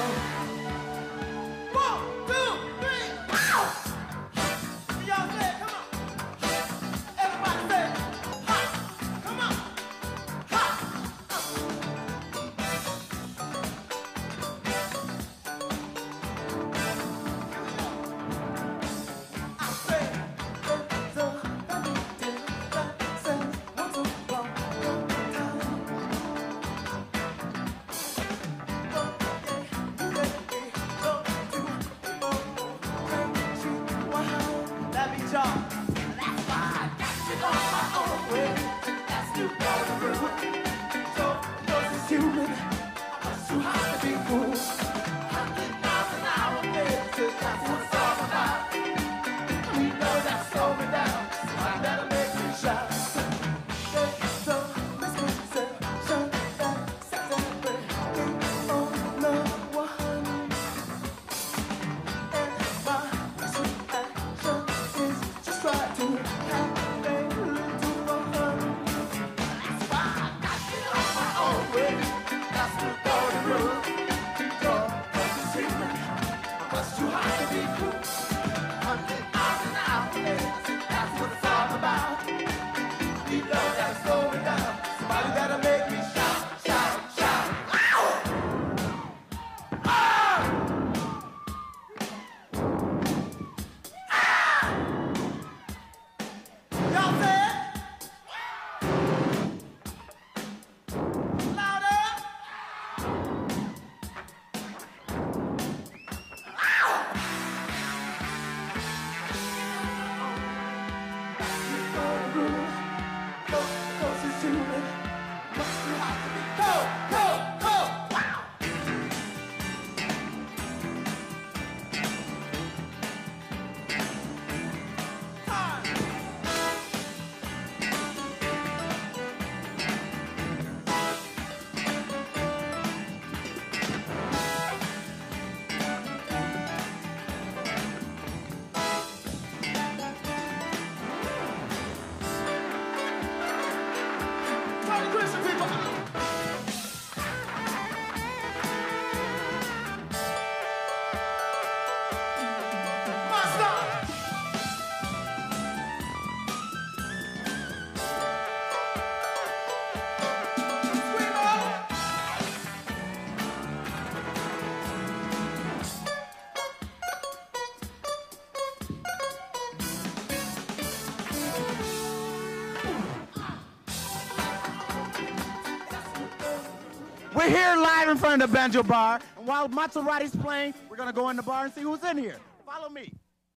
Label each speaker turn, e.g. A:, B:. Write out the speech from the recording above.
A: Oh. Churrasco, churrasco.
B: We're here live in front of the banjo bar, and while Mazarati's playing, we're gonna go in the bar and see who's in here. Follow me.